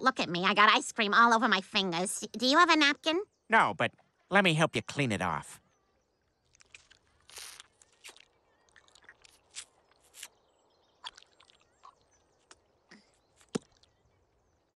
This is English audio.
Look at me. I got ice cream all over my fingers. Do you have a napkin? No, but let me help you clean it off.